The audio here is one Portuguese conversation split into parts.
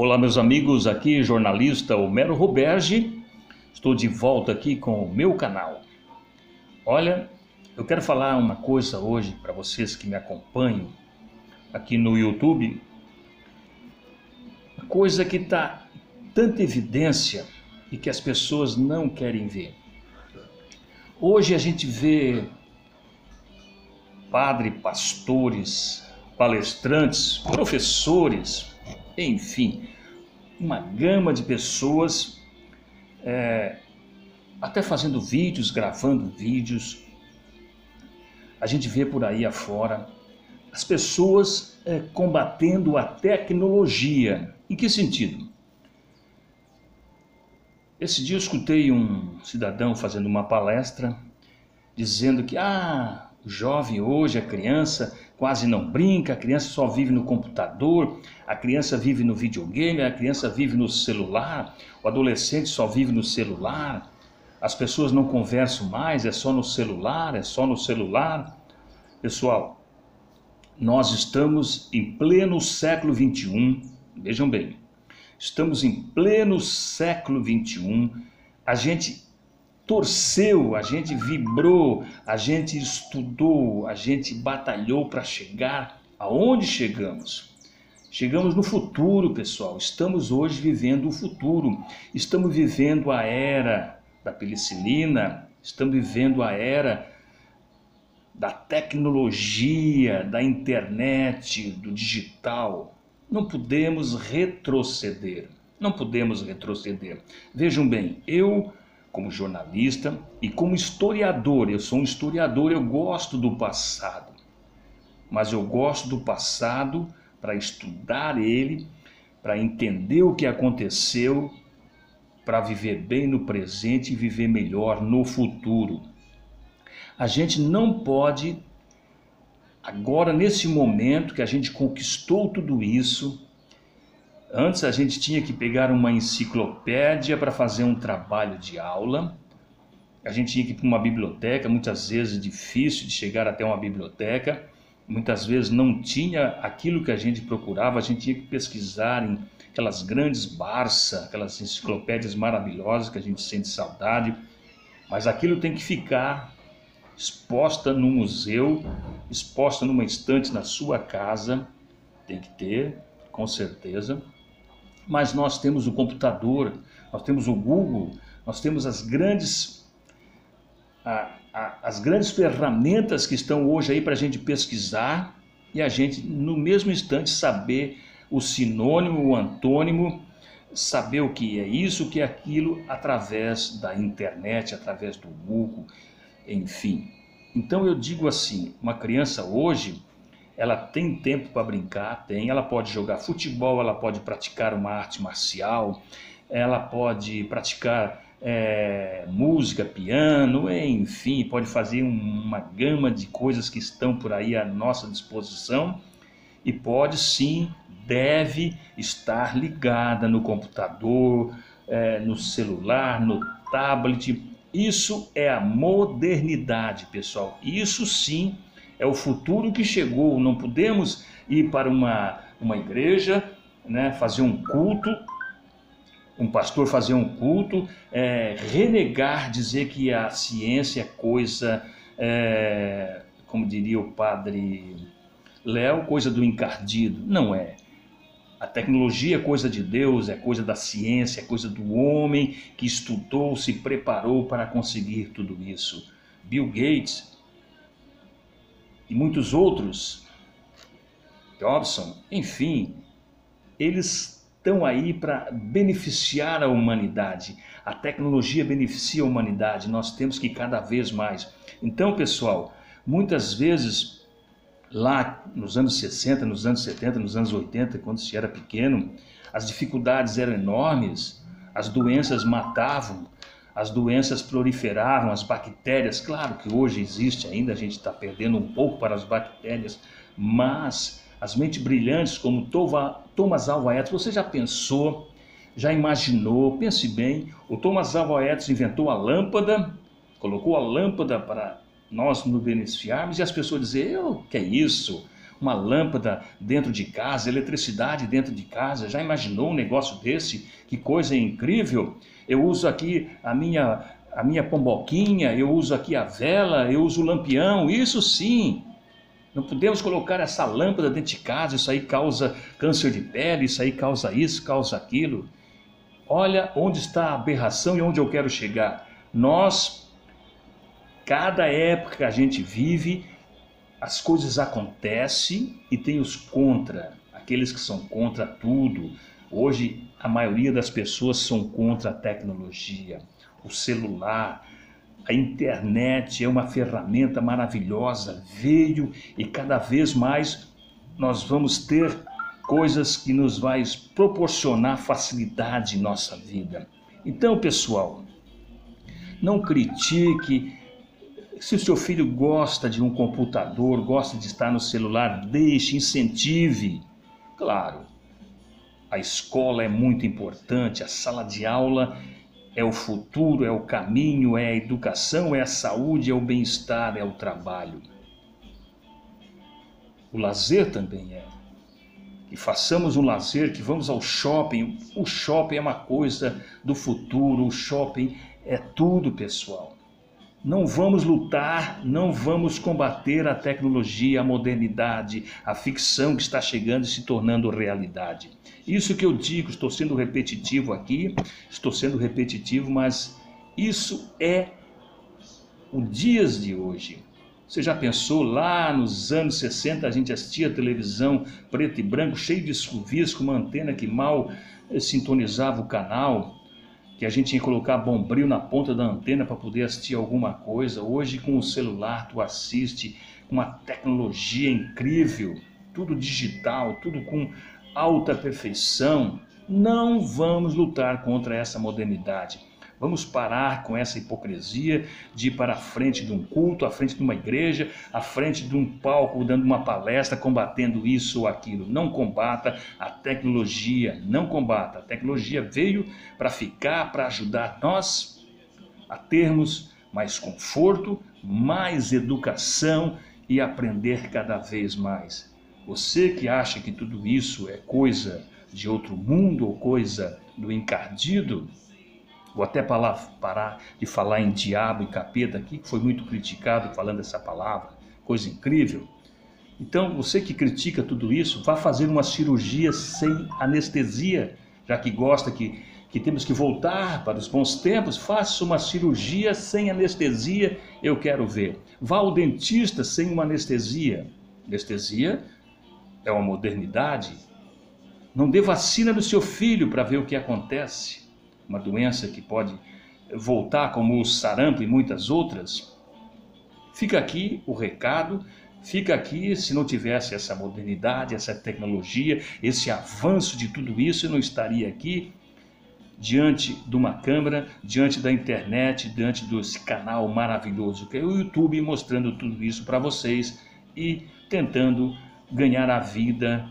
Olá, meus amigos, aqui jornalista Homero Roberge. Estou de volta aqui com o meu canal. Olha, eu quero falar uma coisa hoje para vocês que me acompanham aqui no YouTube. Uma coisa que está tanta evidência e que as pessoas não querem ver. Hoje a gente vê padre, pastores, palestrantes, professores, enfim, uma gama de pessoas é, até fazendo vídeos, gravando vídeos. A gente vê por aí afora as pessoas é, combatendo a tecnologia. Em que sentido? Esse dia eu escutei um cidadão fazendo uma palestra dizendo que ah, o jovem hoje, a criança, quase não brinca, a criança só vive no computador, a criança vive no videogame, a criança vive no celular, o adolescente só vive no celular, as pessoas não conversam mais, é só no celular, é só no celular. Pessoal, nós estamos em pleno século 21, vejam bem, estamos em pleno século 21, a gente torceu, a gente vibrou, a gente estudou, a gente batalhou para chegar aonde chegamos. Chegamos no futuro, pessoal. Estamos hoje vivendo o futuro. Estamos vivendo a era da penicilina, estamos vivendo a era da tecnologia, da internet, do digital. Não podemos retroceder. Não podemos retroceder. Vejam bem, eu como jornalista e como historiador. Eu sou um historiador, eu gosto do passado. Mas eu gosto do passado para estudar ele, para entender o que aconteceu, para viver bem no presente e viver melhor no futuro. A gente não pode, agora nesse momento que a gente conquistou tudo isso, Antes a gente tinha que pegar uma enciclopédia para fazer um trabalho de aula. A gente tinha que ir para uma biblioteca, muitas vezes difícil de chegar até uma biblioteca. Muitas vezes não tinha aquilo que a gente procurava, a gente tinha que pesquisar em aquelas grandes Barça, aquelas enciclopédias maravilhosas que a gente sente saudade. Mas aquilo tem que ficar exposta no museu, exposta numa estante na sua casa, tem que ter, com certeza mas nós temos o computador, nós temos o Google, nós temos as grandes, a, a, as grandes ferramentas que estão hoje aí para a gente pesquisar e a gente, no mesmo instante, saber o sinônimo, o antônimo, saber o que é isso, o que é aquilo, através da internet, através do Google, enfim. Então eu digo assim, uma criança hoje, ela tem tempo para brincar, tem, ela pode jogar futebol, ela pode praticar uma arte marcial, ela pode praticar é, música, piano, enfim, pode fazer uma gama de coisas que estão por aí à nossa disposição e pode sim, deve estar ligada no computador, é, no celular, no tablet. Isso é a modernidade, pessoal. Isso sim é o futuro que chegou. Não podemos ir para uma, uma igreja, né, fazer um culto, um pastor fazer um culto, é, renegar, dizer que a ciência é coisa, é, como diria o padre Léo, coisa do encardido. Não é. A tecnologia é coisa de Deus, é coisa da ciência, é coisa do homem que estudou, se preparou para conseguir tudo isso. Bill Gates e muitos outros, Dobson, enfim, eles estão aí para beneficiar a humanidade. A tecnologia beneficia a humanidade, nós temos que cada vez mais. Então, pessoal, muitas vezes lá nos anos 60, nos anos 70, nos anos 80, quando se era pequeno, as dificuldades eram enormes, as doenças matavam, as doenças proliferavam, as bactérias, claro que hoje existe ainda, a gente está perdendo um pouco para as bactérias, mas as mentes brilhantes como Thomas Alva Edison, você já pensou, já imaginou, pense bem, o Thomas Alva Edison inventou a lâmpada, colocou a lâmpada para nós nos beneficiarmos e as pessoas dizer, eu, que é isso? Uma lâmpada dentro de casa, eletricidade dentro de casa. Já imaginou um negócio desse? Que coisa incrível! Eu uso aqui a minha a minha pomboquinha, eu uso aqui a vela, eu uso o lampião, isso sim. Não podemos colocar essa lâmpada dentro de casa, isso aí causa câncer de pele, isso aí causa isso, causa aquilo. Olha onde está a aberração e onde eu quero chegar. Nós, cada época que a gente vive, as coisas acontecem e tem os contra, aqueles que são contra tudo. Hoje, a maioria das pessoas são contra a tecnologia, o celular, a internet é uma ferramenta maravilhosa, veio e cada vez mais nós vamos ter coisas que nos vai proporcionar facilidade em nossa vida. Então, pessoal, não critique. Se o seu filho gosta de um computador, gosta de estar no celular, deixe, incentive. Claro, a escola é muito importante, a sala de aula é o futuro, é o caminho, é a educação, é a saúde, é o bem-estar, é o trabalho. O lazer também é que façamos um lazer, que vamos ao shopping. O shopping é uma coisa do futuro, o shopping é tudo, pessoal. Não vamos lutar, não vamos combater a tecnologia, a modernidade, a ficção que está chegando e se tornando realidade. Isso que eu digo, estou sendo repetitivo aqui, estou sendo repetitivo, mas isso é o dias de hoje. Você já pensou lá nos anos 60 a gente assistia televisão preto e branco, cheio de chuvisco, uma antena que mal eh, sintonizava o canal, que a gente tinha que colocar bombril na ponta da antena para poder assistir alguma coisa. Hoje com o celular tu assiste com uma tecnologia incrível, tudo digital, tudo com alta perfeição. Não vamos lutar contra essa modernidade. Vamos parar com essa hipocrisia de ir para a frente de um culto, à frente de uma igreja, à frente de um palco, dando uma palestra, combatendo isso ou aquilo. Não combata a tecnologia, não combata. A tecnologia veio para ficar, para ajudar nós a termos mais conforto, mais educação e aprender cada vez mais. Você que acha que tudo isso é coisa de outro mundo ou coisa do encardido, Vou até parar, de falar em diabo e capeta aqui, que foi muito criticado falando essa palavra, coisa incrível. Então, você que critica tudo isso, vá fazer uma cirurgia sem anestesia, já que gosta que, que temos que voltar para os bons tempos, faça uma cirurgia sem anestesia, eu quero ver. Vá ao dentista sem uma anestesia. Anestesia é uma modernidade. Não dê vacina no seu filho para ver o que acontece uma doença que pode voltar como o sarampo e muitas outras. Fica aqui o recado, fica aqui se não tivesse essa modernidade, essa tecnologia, esse avanço de tudo isso, eu não estaria aqui diante de uma câmera, diante da internet, diante desse canal maravilhoso que é o YouTube, mostrando tudo isso para vocês e tentando ganhar a vida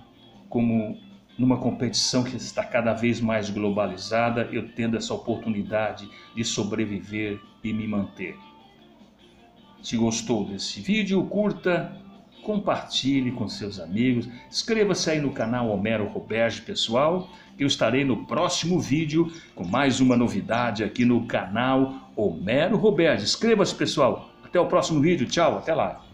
como numa competição que está cada vez mais globalizada, eu tendo essa oportunidade de sobreviver e me manter. Se gostou desse vídeo, curta, compartilhe com seus amigos, inscreva-se aí no canal Homero Roberge pessoal, eu estarei no próximo vídeo com mais uma novidade aqui no canal Homero Roberge. Inscreva-se pessoal, até o próximo vídeo, tchau, até lá.